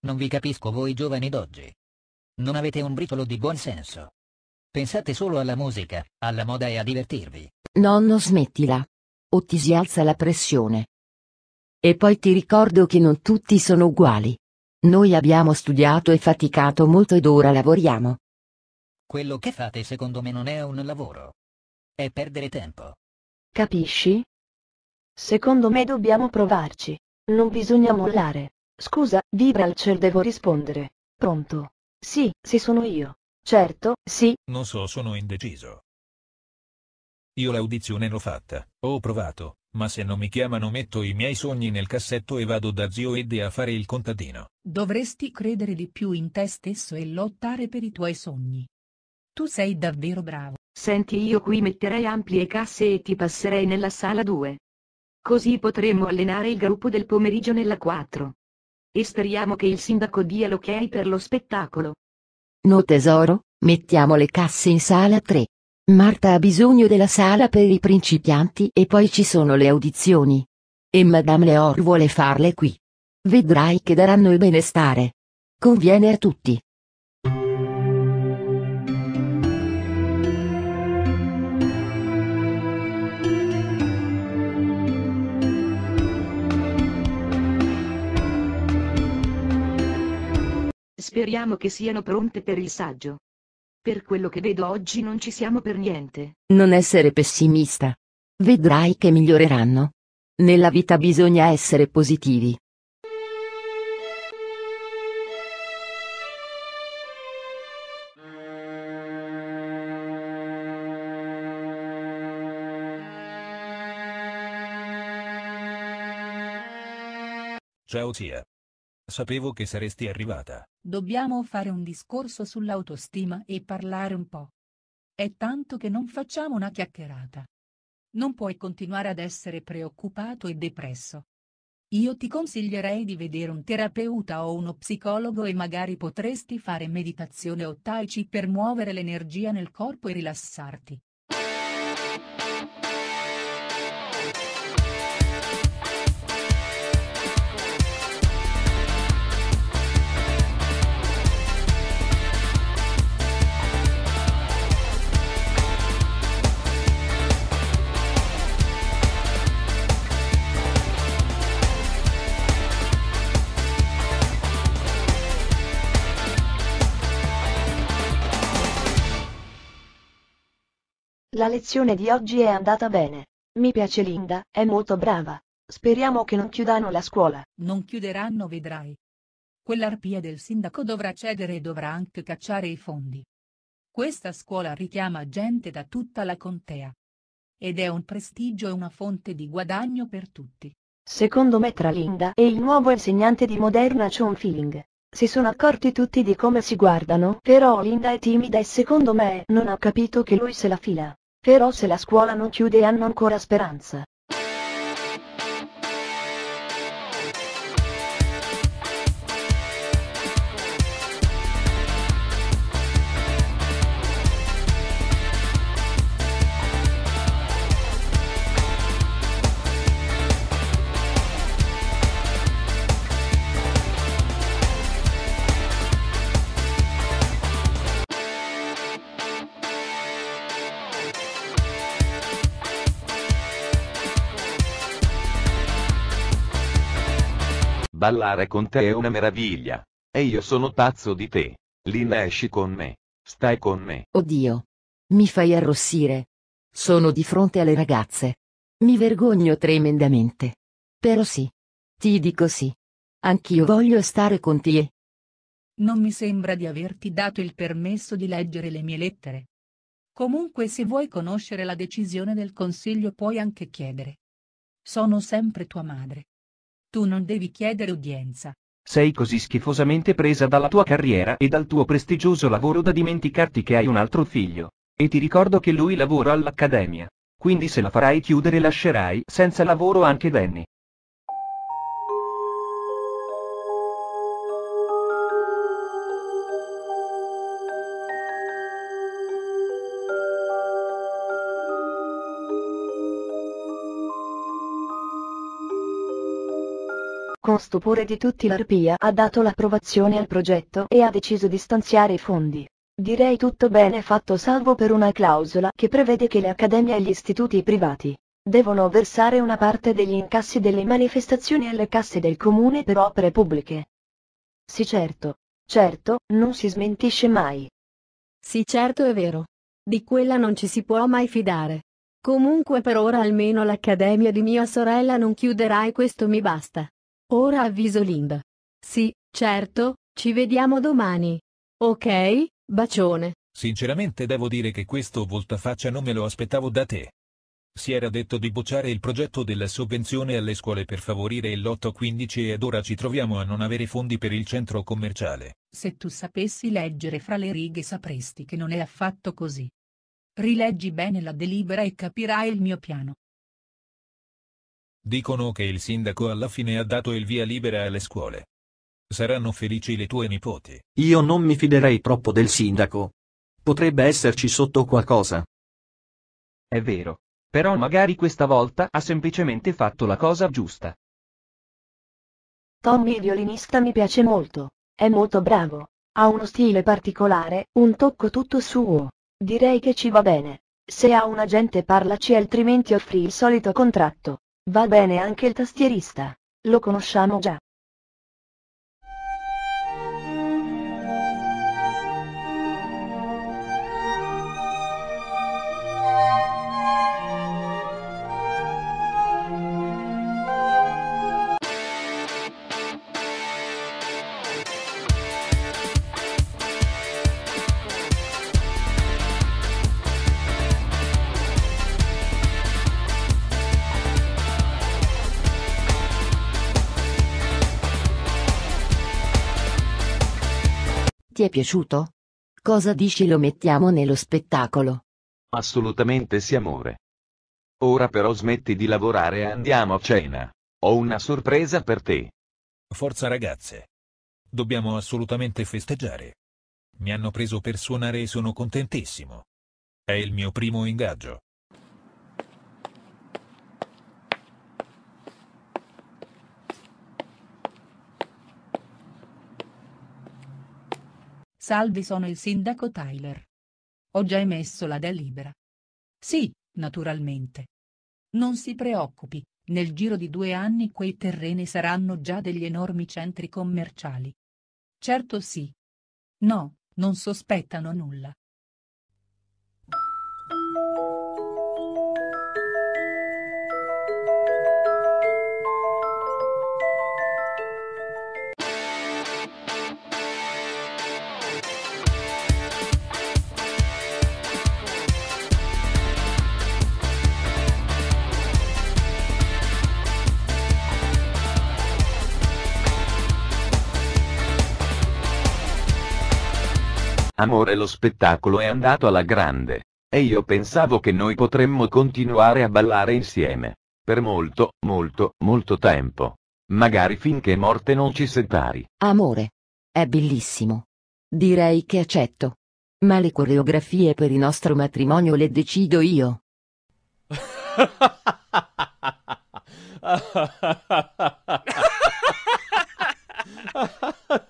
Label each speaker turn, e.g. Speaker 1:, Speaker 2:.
Speaker 1: Non vi capisco voi giovani d'oggi. Non avete un briciolo di buon senso. Pensate solo alla musica, alla moda e a divertirvi.
Speaker 2: Nonno smettila. O ti si alza la pressione. E poi ti ricordo che non tutti sono uguali. Noi abbiamo studiato e faticato molto ed ora lavoriamo.
Speaker 1: Quello che fate secondo me non è un lavoro. È perdere tempo.
Speaker 3: Capisci? Secondo me dobbiamo provarci. Non bisogna mollare. Scusa, Vibralcer devo rispondere. Pronto? Sì, sì sono io. Certo, sì.
Speaker 4: Non so, sono indeciso. Io l'audizione l'ho fatta, ho provato, ma se non mi chiamano metto i miei sogni nel cassetto e vado da zio Edde a fare il contadino.
Speaker 5: Dovresti credere di più in te stesso e lottare per i tuoi sogni. Tu sei davvero bravo.
Speaker 3: Senti io qui metterei ampie casse e ti passerei nella sala 2. Così potremmo allenare il gruppo del pomeriggio nella 4. E speriamo che il sindaco dia l'ok per lo spettacolo.
Speaker 2: No tesoro, mettiamo le casse in sala 3. Marta ha bisogno della sala per i principianti e poi ci sono le audizioni. E Madame Leor vuole farle qui. Vedrai che daranno il benestare. Conviene a tutti.
Speaker 3: Speriamo che siano pronte per il saggio. Per quello che vedo oggi non ci siamo per niente.
Speaker 2: Non essere pessimista. Vedrai che miglioreranno. Nella vita bisogna essere positivi.
Speaker 4: Ciao zia. Sapevo che saresti arrivata.
Speaker 5: Dobbiamo fare un discorso sull'autostima e parlare un po'. È tanto che non facciamo una chiacchierata. Non puoi continuare ad essere preoccupato e depresso. Io ti consiglierei di vedere un terapeuta o uno psicologo e magari potresti fare meditazione o tai chi per muovere l'energia nel corpo e rilassarti.
Speaker 3: La lezione di oggi è andata bene. Mi piace Linda, è molto brava. Speriamo che non chiudano la scuola.
Speaker 5: Non chiuderanno vedrai. Quell'arpia del sindaco dovrà cedere e dovrà anche cacciare i fondi. Questa scuola richiama gente da tutta la contea. Ed è un prestigio e una fonte di guadagno per tutti.
Speaker 3: Secondo me tra Linda e il nuovo insegnante di moderna c'è un feeling. Si sono accorti tutti di come si guardano, però Linda è timida e secondo me non ha capito che lui se la fila. Però se la scuola non chiude hanno ancora speranza.
Speaker 6: Ballare con te è una meraviglia. E io sono pazzo di te. Lina esci con me. Stai con me.
Speaker 2: Oddio. Mi fai arrossire. Sono di fronte alle ragazze. Mi vergogno tremendamente. Però sì. Ti dico sì. Anch'io voglio stare con te.
Speaker 5: Non mi sembra di averti dato il permesso di leggere le mie lettere. Comunque se vuoi conoscere la decisione del Consiglio puoi anche chiedere. Sono sempre tua madre. Tu non devi chiedere udienza.
Speaker 7: Sei così schifosamente presa dalla tua carriera e dal tuo prestigioso lavoro da dimenticarti che hai un altro figlio. E ti ricordo che lui lavora all'accademia. Quindi se la farai chiudere lascerai senza lavoro anche Danny.
Speaker 3: Con stupore di tutti l'Arpia ha dato l'approvazione al progetto e ha deciso di stanziare i fondi. Direi tutto bene fatto salvo per una clausola che prevede che le accademie e gli istituti privati devono versare una parte degli incassi delle manifestazioni alle casse del comune per opere pubbliche. Sì certo, certo, non si smentisce mai.
Speaker 8: Sì certo è vero. Di quella non ci si può mai fidare. Comunque per ora almeno l'accademia di mia sorella non chiuderà e questo mi basta. Ora avviso Linda. Sì, certo, ci vediamo domani. Ok, bacione.
Speaker 4: Sinceramente devo dire che questo voltafaccia non me lo aspettavo da te. Si era detto di bocciare il progetto della sovvenzione alle scuole per favorire il lotto 15 ed ora ci troviamo a non avere fondi per il centro commerciale.
Speaker 5: Se tu sapessi leggere fra le righe sapresti che non è affatto così. Rileggi bene la delibera e capirai il mio piano.
Speaker 4: Dicono che il sindaco alla fine ha dato il via libera alle scuole. Saranno felici le tue nipoti.
Speaker 9: Io non mi fiderei troppo del sindaco. Potrebbe esserci sotto qualcosa.
Speaker 7: È vero. Però magari questa volta ha semplicemente fatto la cosa giusta.
Speaker 3: Tommy il violinista mi piace molto. È molto bravo. Ha uno stile particolare, un tocco tutto suo. Direi che ci va bene. Se ha un agente parlaci altrimenti offri il solito contratto. Va bene anche il tastierista. Lo conosciamo già.
Speaker 2: Ti è piaciuto? Cosa dici lo mettiamo nello spettacolo?
Speaker 6: Assolutamente sì amore. Ora però smetti di lavorare e andiamo a cena. Ho una sorpresa per te.
Speaker 4: Forza ragazze. Dobbiamo assolutamente festeggiare. Mi hanno preso per suonare e sono contentissimo. È il mio primo ingaggio.
Speaker 5: Salve sono il sindaco Tyler. Ho già emesso la delibera. Sì, naturalmente. Non si preoccupi, nel giro di due anni quei terreni saranno già degli enormi centri commerciali. Certo sì. No, non sospettano nulla.
Speaker 6: Amore lo spettacolo è andato alla grande. E io pensavo che noi potremmo continuare a ballare insieme. Per molto, molto, molto tempo. Magari finché morte non ci separi.
Speaker 2: Amore. È bellissimo. Direi che accetto. Ma le coreografie per il nostro matrimonio le decido io.